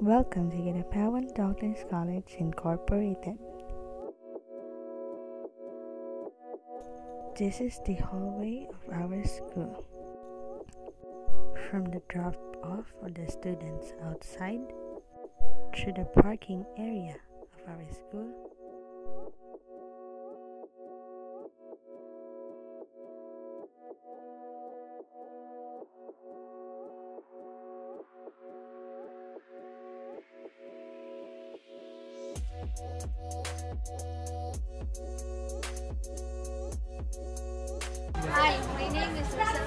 Welcome to Kidapawan Doctors College Incorporated. This is the hallway of our school. From the drop off of the students outside to the parking area of our school. Hi, my name is Rosel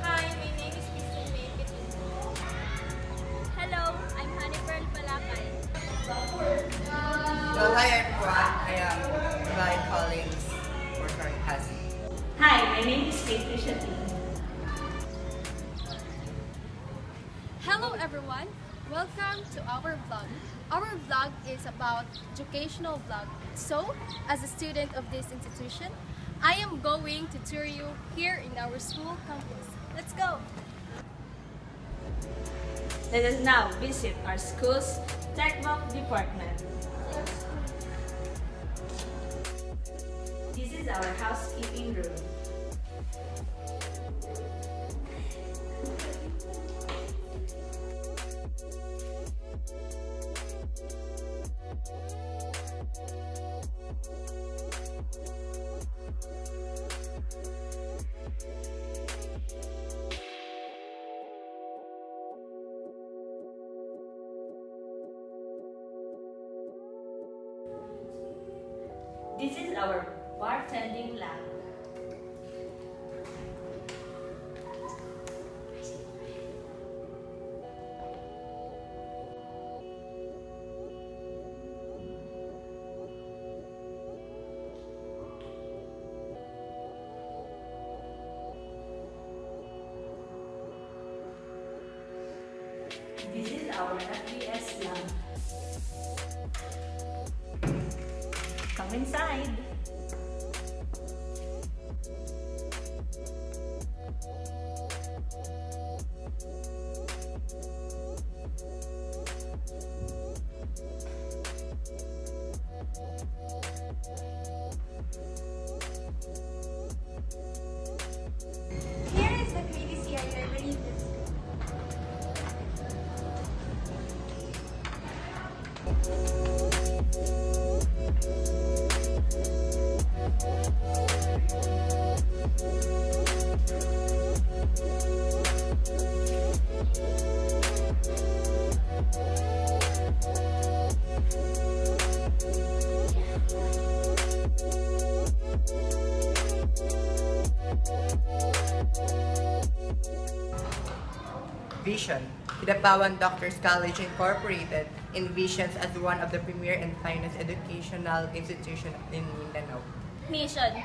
Hi, my name is Kristen May Hello, I'm Honey Pearl Palakay. Well, hi everyone. I am Ryan Collins or sorry, Cassie. Hi, my name is Kate Trisha Tee. Hello everyone, welcome to our vlog. Our vlog is about educational vlog. So, as a student of this institution, I am going to tour you here in our school campus. Let's go! Let us now visit our school's TechVoc department. This is our housekeeping room. This is our bartending lab. This is our FBS lab. Come inside. Here is Vision. Kidapawan Doctors College Incorporated envisions as one of the premier and finest educational institutions in Mindanao. Mission.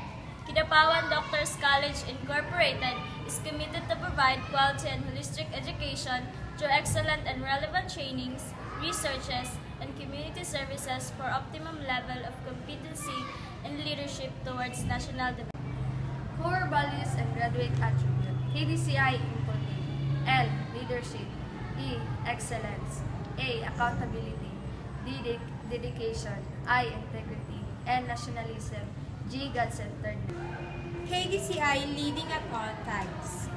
Kidapawan Doctors College Incorporated is committed to provide quality and holistic education through excellent and relevant trainings, researches, and community services for optimum level of competency and leadership towards national development. Core values and graduate attribute. KDCI inculcate. L. Leadership. E. Excellence. A. Accountability. D. Dedication. I. Integrity. N. Nationalism. G. God-centered. KDCI leading at all times.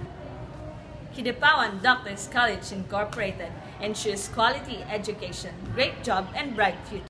Kidapawan Doctors College Incorporated ensures quality education, great job, and bright future.